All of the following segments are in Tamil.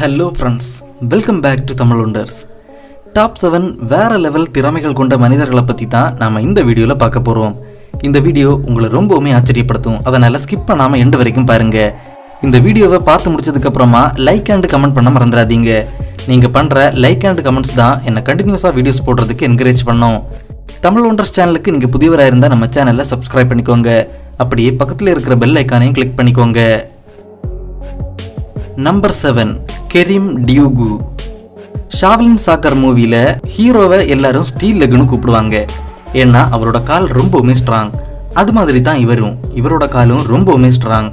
Hello friends welcome back to Tamil wonders top seven வேறு லெவல் திறமைகள் கொண்ட மனிதர்களை பற்றி தான் நாம் இந்த வீடியோவில் பார்க்க போகிறோம் இந்த வீடியோ உங்களை ரொம்பவுமே ஆச்சரியப்படுத்தும். அதனால் ஸ்கிப் பண்ணாமல் எண்டு வரைக்கும் பாருங்கள் இந்த வீடியோவை பார்த்து முடிச்சதுக்கப்புறமா லைக் அண்ட் கமெண்ட் பண்ண மறந்துடாதீங்க. நீங்கள் பண்ணுற லைக் அண்ட் கமெண்ட்ஸ் தான் என்னை கண்டினியூஸாக வீடியோஸ் போடுறதுக்கு என்கரேஜ் பண்ணோம். தமிழ் ஒண்டர்ஸ் சேனலுக்கு நீங்கள் புதியவராக இருந்தால் நம்ம சேனலை சப்ஸ்கிரைப் பண்ணிக்கோங்க. அப்படியே பக்கத்தில் இருக்கிற பெல் ஐக்கானையும் கிளிக் பண்ணிக்கோங்க. நம்பர் செவன் கெரிம் டியூகு. ஷாவ்லின் சாக்கர் மூவியில் ஹீரோவை எல்லாரும் ஸ்டீல் லெக்குன்னு கூப்பிடுவாங்க. ஏன்னா அவரோட கால் ரொம்பவுமே ஸ்ட்ராங் அது மாதிரி தான் இவரும். இவரோட காலும் ரொம்பவுமே ஸ்ட்ராங்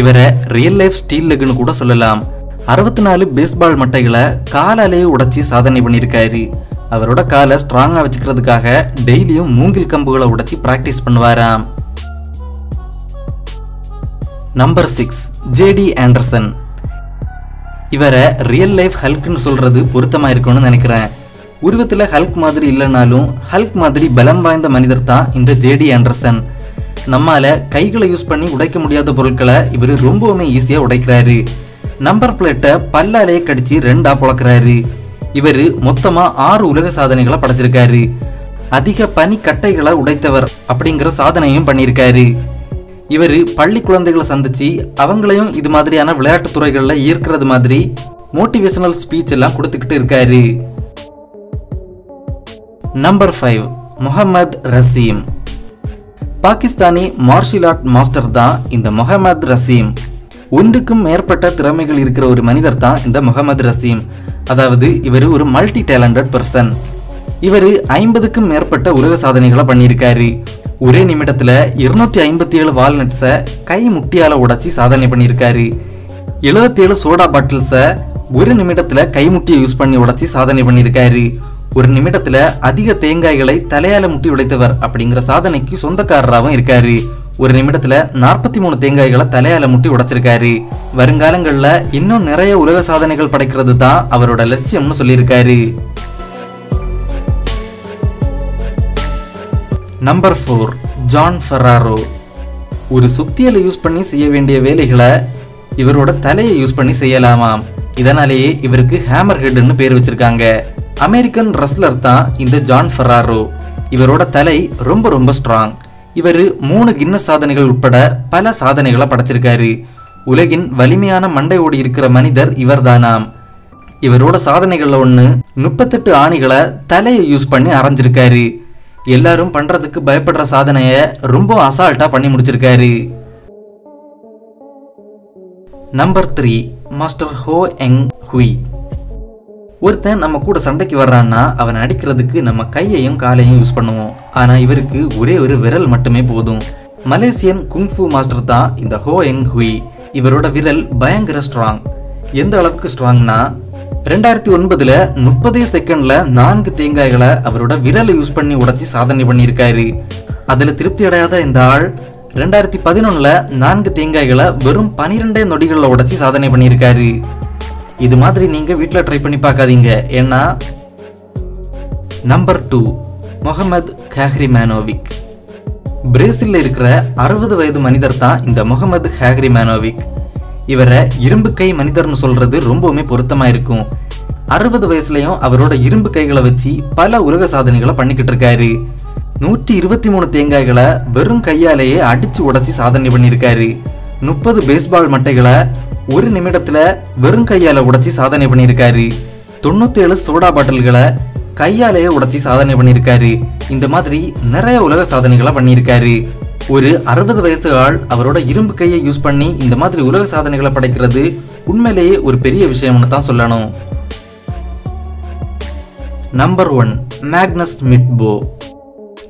இவரை ரியல் லைஃப் ஸ்டீல் லெக்னு கூட சொல்லலாம். அறுபத்தி நாலு பேஸ்பால் மட்டைகளை காலாலேயே உடைச்சி சாதனை பண்ணியிருக்காரு. அவரோட காலை ஸ்ட்ராங்காக வச்சுக்கிறதுக்காக டெய்லியும் மூங்கில் கம்புகளை உடைச்சி ப்ராக்டிஸ் பண்ணுவாராம். நம்பர் சிக்ஸ் ஜேடி ஆண்டர்சன் இவரை ரியல் லைஃப் ஹல்க்னு சொல்றது பொருத்தமாக இருக்கும்னு நினைக்கிறேன். உருவத்தில் ஹல்க் மாதிரி இல்லைனாலும் ஹல்க் மாதிரி பலம் வாய்ந்த மனிதர் தான் இந்த ஜேடி ஆண்டர்சன் நம்மால கைகளை யூஸ் பண்ணி உடைக்க முடியாத பொருட்களை இவர் ரொம்பவுமே ஈஸியாக உடைக்கிறாரு. நம்பர் பிளேட்டை பல்லாலேயே கடிச்சு ரெண்டா புழக்கிறாரு. இவர் மொத்தமாக ஆறு உலக சாதனைகளை படைச்சிருக்காரு. அதிக பனி கட்டைகளை உடைத்தவர் அப்படிங்கிற சாதனையும் பண்ணியிருக்காரு. இவர் பள்ளி குழந்தைகளை சந்திச்சு அவங்களையும் இது மாதிரியான விளையாட்டு துறைகளில் ஈர்க்கிறது மாதிரி மோட்டிவேஷனல் ஸ்பீச் எல்லாம் கொடுத்துக்கிட்டு இருக்காரு. Number five Mohammed Rasim. Pakistani martial art master தான் இந்த முகமது ரசீம். ஒன்றுக்கும் மேற்பட்ட திறமைகள் இருக்கிற ஒரு மனிதர் தான் இந்த முகமது ரசீம். அதாவது இவர் ஒரு மல்டி டேலண்டட் பர்சன் இவர் ஐம்பதுக்கும் மேற்பட்ட உலக சாதனைகளை பண்ணியிருக்காரு. ஒரே நிமிடத்தில் இருநூற்றி ஐம்பத்தி ஏழு வால்நட்ஸை கை முட்டியால் உடைச்சி சாதனை பண்ணியிருக்காரு. எழுபத்தி ஏழு சோடா பாட்டில்ஸை ஒரு நிமிடத்துல கைமுட்டியை யூஸ் பண்ணி உடைச்சி சாதனை பண்ணியிருக்காரு. ஒரு நிமிடத்தில் அதிக தேங்காய்களை தலையால் முட்டி உடைத்தவர் அப்படிங்கிற சாதனைக்கு சொந்தக்காரராகவும் இருக்காரு. ஒரு நிமிடத்தில் நாற்பத்தி மூணு தேங்காய்களை தலையால் முட்டி உடைச்சிருக்காரு. வருங்காலங்களில் இன்னும் நிறைய உலக சாதனைகள் படைக்கிறது தான் அவரோட லட்சியம்னு சொல்லியிருக்காரு. நம்பர் ஃபோர் ஜான் ஃபெராரோ ஒரு சுத்தியலை யூஸ் பண்ணி செய்ய வேண்டிய வேலைகளை இவரோட தலையை யூஸ் பண்ணி செய்யலாமாம். இதனாலேயே இவருக்கு ஹேமர் ஹெட்னு பேர் வச்சிருக்காங்க. அமெரிக்கன் ரஸ்லர் தான் இந்த ஜான் ஃபெராரோ இவரோட தலை ரொம்ப ரொம்ப ஸ்ட்ராங் இவர் மூணு கின்னஸ் சாதனைகள் உட்பட பல சாதனைகளை படைச்சிருக்காரு. உலகின் வலிமையான மண்டை ஓடி இருக்கிற மனிதர் இவர்தானாம். இவரோட சாதனைகளில் ஒன்று முப்பத்தெட்டு ஆணிகளை தலையை யூஸ் பண்ணி அரைஞ்சிருக்காரு. எல்லாரும் பண்றதுக்கு பயப்படுற சாதனையை ரொம்ப அசால்ட்டா பண்ணி முடிச்சிருக்காரு. நம்பர் த்ரீ மாஸ்டர் ஹோ எங் ஹுய் ஒருத்தன் நம்ம கூட சண்டைக்கு வர்றான்னா அவன் அடிக்கிறதுக்கு நம்ம கையையும் காலையும் யூஸ் பண்ணுவோம். ஆனா இவருக்கு ஒரே ஒரு விரல் மட்டுமே போதும். மலேசியன் குங்ஃபு மாஸ்டர் தான் இந்த ஹோ எங் ஹுய் இவரோட விரல் பயங்கர ஸ்ட்ராங் எந்த அளவுக்கு ஸ்ட்ராங்னா ரெண்டாயிரத்தி ஒன்பதுல முப்பதே செகண்ட்ல நான்கு தேங்காய்களை அவரோட விரலை யூஸ் பண்ணி உடைச்சி சாதனை பண்ணியிருக்காரு. அதுல திருப்தி அடையாத இந்த ஆள் ரெண்டாயிரத்தி பதினொன்னுல நான்கு தேங்காய்களை வெறும் பனிரெண்டே நொடிகளில் உடைச்சி சாதனை பண்ணியிருக்காரு. இது மாதிரி நீங்க வீட்டில் ட்ரை பண்ணி பார்க்காதீங்க. ஏன்னா நம்பர் டூ முகமது ஹேஹ்ரி மேனோவிக் பிரேசிலில் இருக்கிற அறுபது வயது மனிதர் தான் இந்த முகமது ஹேஹ்ரி மேனோவிக் இவரை இரும்பு கை மனிதர்னு சொல்றது ரொம்பவுமே பொருத்தமா இருக்கும். அறுபது வயசுலயும் அவரோட இரும்பு கைகளை வச்சு பல உலக சாதனைகளை பண்ணிக்கிட்டு இருக்காரு. நூற்றி இருபத்தி மூணு தேங்காய்களை வெறும் கையாலேயே அடிச்சு உடைச்சி சாதனை பண்ணியிருக்காரு. முப்பது பேஸ்பால் மட்டைகளை ஒரு நிமிடத்துல வெறும் கையால உடைச்சி சாதனை பண்ணியிருக்காரு. தொண்ணூத்தி ஏழு சோடா பாட்டில்களை கையாலேயே உடைச்சி சாதனை பண்ணியிருக்காரு. இந்த மாதிரி நிறைய உலக சாதனைகளை பண்ணியிருக்காரு. ஒரு அறுபது வயசு ஆள் அவரோட இரும்பு கையை யூஸ் பண்ணி இந்த மாதிரி உலக சாதனைகளை படைக்கிறது உண்மையிலேயே ஒரு பெரிய விஷயம்னு தான் சொல்லணும். நம்பர் ஒன் மேக்னஸ் மிட்போ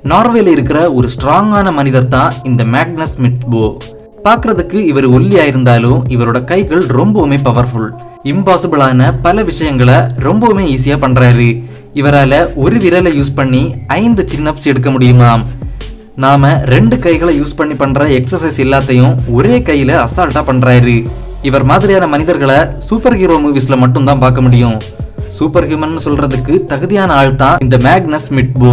நார்வேல இருக்கிற ஒரு ஸ்ட்ராங்கான மனிதர் தான் இந்த மேக்னஸ் மிட்போ பார்க்கறதுக்கு இவர் ஒல்லியா இருந்தாலும் இவரோட கைகள் ரொம்பவுமே பவர்ஃபுல் இம்பாசிபிளான பல விஷயங்களை ரொம்பவுமே ஈஸியாக பண்ணுறாரு இவரால் ஒரு விரலை யூஸ் பண்ணி ஐந்து சின்னப்ஸ் எடுக்க முடியுமாம். நாம ரெண்டு கைகளை யூஸ் பண்ணி பண்ற எக்ஸசைஸ் எல்லாத்தையும் ஒரே கையில அசால்ட்டா பண்றாரு. இவர் மாதிரியான மனிதர்களை சூப்பர் ஹீரோ மூவிஸ்ல மட்டும் தான் பார்க்க முடியும். சூப்பர் ஹியூமன் சொல்றதுக்கு தகுதியான ஆள் தான் இந்த மேக்னஸ் மிட்போ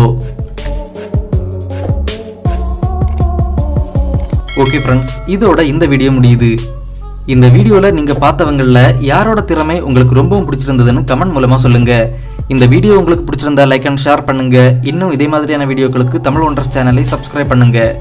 ஓகே ஃப்ரெண்ட்ஸ் இதோட இந்த வீடியோ முடியுது. இந்த வீடியோவில் நீங்கள் பார்த்தவங்களில் யாரோட திறமை உங்களுக்கு ரொம்பவும் பிடிச்சிருந்ததுன்னு கமெண்ட் மூலமாக சொல்லுங்கள் இந்த வீடியோ உங்களுக்கு பிடிச்சிருந்தா லைக் அண்ட் ஷேர் பண்ணுங்கள் இன்னும் இதே மாதிரியான வீடியோக்களுக்கு தமிழ் ஒன்றர்ஸ் சேனலை சப்ஸ்கிரைப் பண்ணுங்கள்